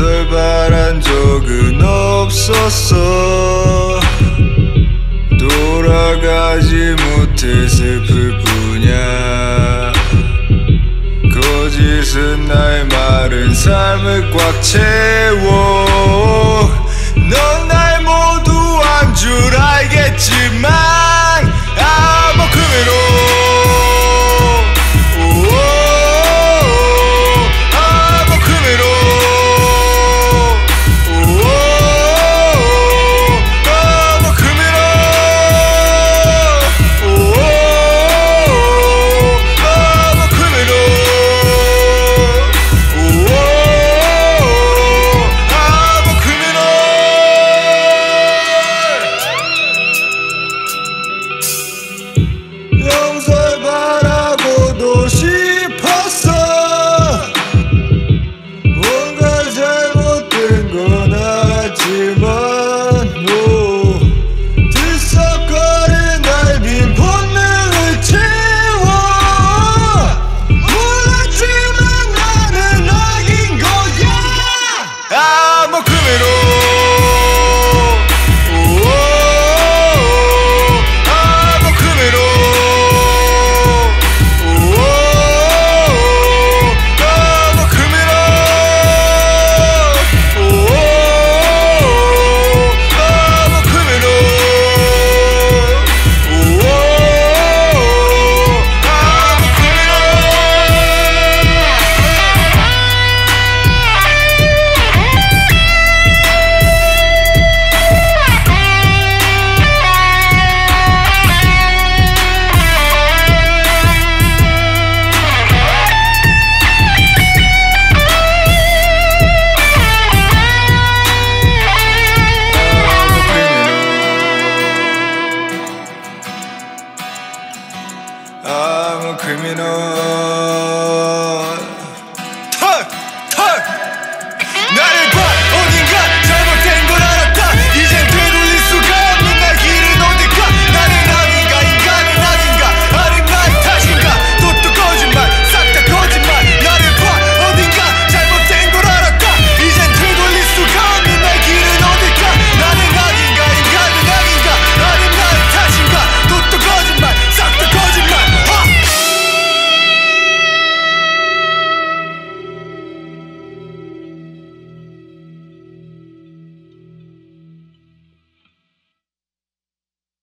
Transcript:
설발한 적은 없었어. 돌아가지 못해 슬플 뿐이야. 거짓은 나의 말은 삶을 꽉채 you. know